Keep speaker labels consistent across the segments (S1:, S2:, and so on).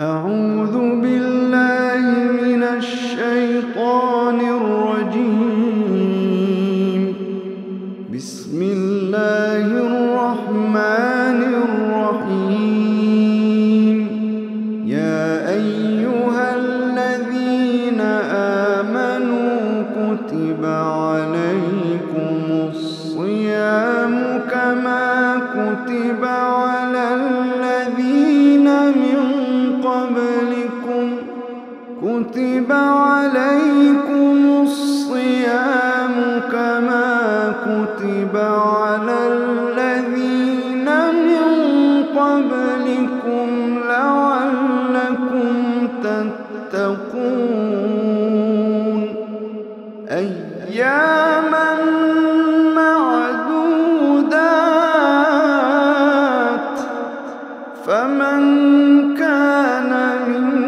S1: أعوذ بالله من الشيطان الرجيم. بسم الله الرحمن الرحيم. يا أيها الذين آمنوا كتب عليكم الصيام كما كتب عليكم كتب عليكم الصيام كما كتب على الذين من قبلكم لعلكم تتقون. أياما معدودات. فمن كان منكم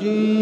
S1: جيد